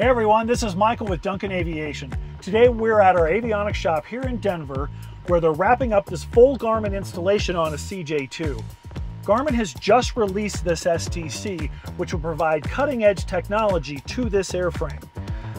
Hey everyone, this is Michael with Duncan Aviation. Today we're at our avionics shop here in Denver where they're wrapping up this full Garmin installation on a CJ2. Garmin has just released this STC, which will provide cutting edge technology to this airframe.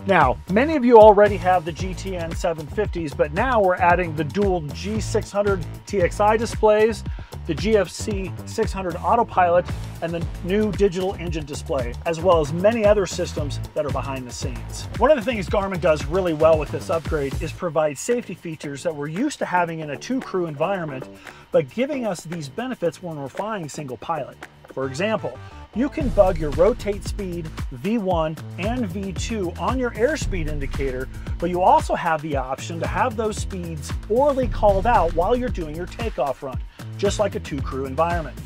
Now, many of you already have the GTN 750s, but now we're adding the dual G600 TXI displays, the GFC 600 autopilot, and the new digital engine display, as well as many other systems that are behind the scenes. One of the things Garmin does really well with this upgrade is provide safety features that we're used to having in a two crew environment, but giving us these benefits when we're flying single pilot. For example, you can bug your rotate speed, V1 and V2 on your airspeed indicator, but you also have the option to have those speeds orally called out while you're doing your takeoff run, just like a two crew environment.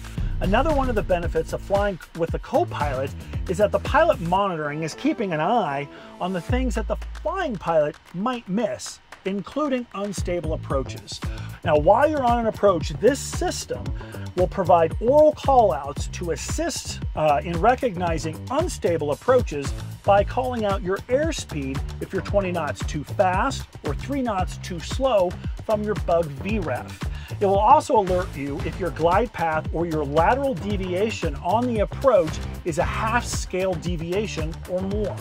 Another one of the benefits of flying with the co-pilot is that the pilot monitoring is keeping an eye on the things that the flying pilot might miss, including unstable approaches. Now, while you're on an approach, this system will provide oral callouts to assist uh, in recognizing unstable approaches by calling out your airspeed if you're 20 knots too fast or 3 knots too slow from your bug VREF. It will also alert you if your glide path or your lateral deviation on the approach is a half scale deviation or more.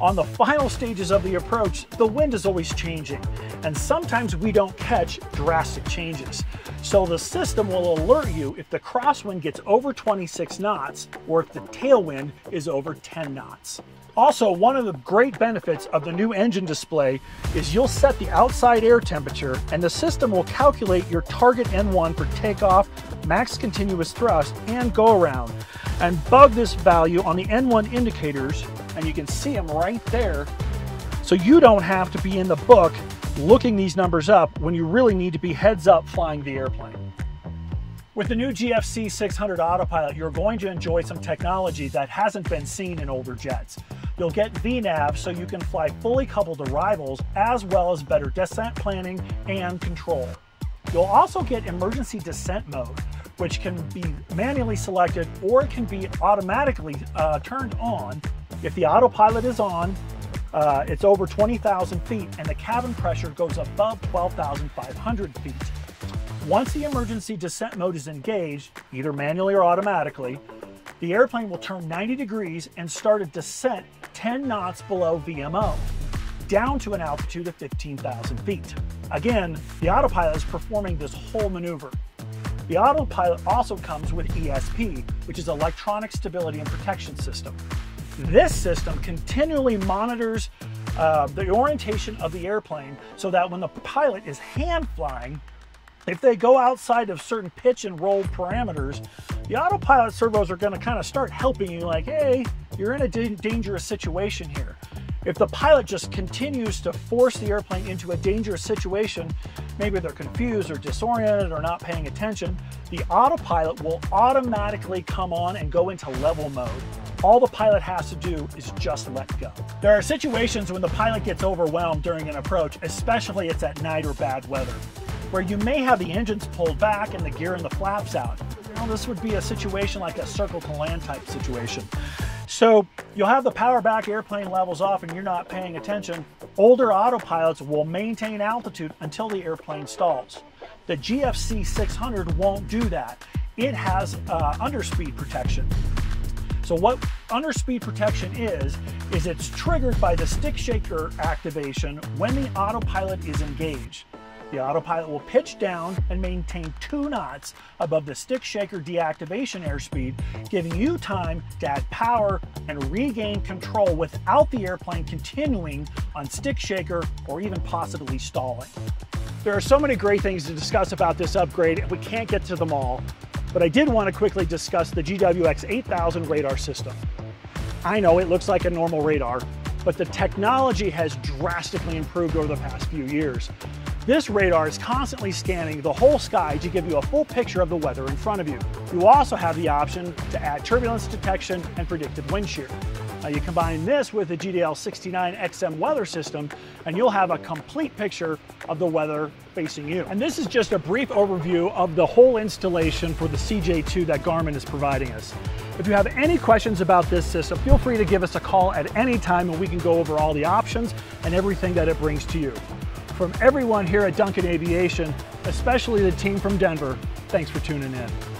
On the final stages of the approach, the wind is always changing, and sometimes we don't catch drastic changes. So the system will alert you if the crosswind gets over 26 knots or if the tailwind is over 10 knots. Also, one of the great benefits of the new engine display is you'll set the outside air temperature and the system will calculate your target N1 for takeoff, max continuous thrust, and go around, and bug this value on the N1 indicators and you can see them right there. So you don't have to be in the book looking these numbers up when you really need to be heads up flying the airplane. With the new GFC 600 autopilot, you're going to enjoy some technology that hasn't been seen in older jets. You'll get VNAV so you can fly fully coupled arrivals as well as better descent planning and control. You'll also get emergency descent mode, which can be manually selected or it can be automatically uh, turned on if the autopilot is on, uh, it's over 20,000 feet and the cabin pressure goes above 12,500 feet. Once the emergency descent mode is engaged, either manually or automatically, the airplane will turn 90 degrees and start a descent 10 knots below VMO, down to an altitude of 15,000 feet. Again, the autopilot is performing this whole maneuver. The autopilot also comes with ESP, which is Electronic Stability and Protection System. This system continually monitors uh, the orientation of the airplane so that when the pilot is hand flying, if they go outside of certain pitch and roll parameters, the autopilot servos are going to kind of start helping you like, hey, you're in a dangerous situation here. If the pilot just continues to force the airplane into a dangerous situation, maybe they're confused or disoriented or not paying attention, the autopilot will automatically come on and go into level mode. All the pilot has to do is just let go. There are situations when the pilot gets overwhelmed during an approach, especially it's at night or bad weather, where you may have the engines pulled back and the gear and the flaps out. Know, this would be a situation like a circle to land type situation. So you'll have the power back airplane levels off and you're not paying attention. Older autopilots will maintain altitude until the airplane stalls. The GFC 600 won't do that. It has uh, underspeed protection. So what underspeed protection is, is it's triggered by the stick shaker activation when the autopilot is engaged. The autopilot will pitch down and maintain two knots above the stick shaker deactivation airspeed, giving you time to add power and regain control without the airplane continuing on stick shaker or even possibly stalling. There are so many great things to discuss about this upgrade, and we can't get to them all but I did want to quickly discuss the GWX 8000 radar system. I know it looks like a normal radar, but the technology has drastically improved over the past few years. This radar is constantly scanning the whole sky to give you a full picture of the weather in front of you. You also have the option to add turbulence detection and predictive wind shear. Now you combine this with the GDL 69XM weather system and you'll have a complete picture of the weather facing you. And this is just a brief overview of the whole installation for the CJ2 that Garmin is providing us. If you have any questions about this system, feel free to give us a call at any time and we can go over all the options and everything that it brings to you. From everyone here at Duncan Aviation, especially the team from Denver, thanks for tuning in.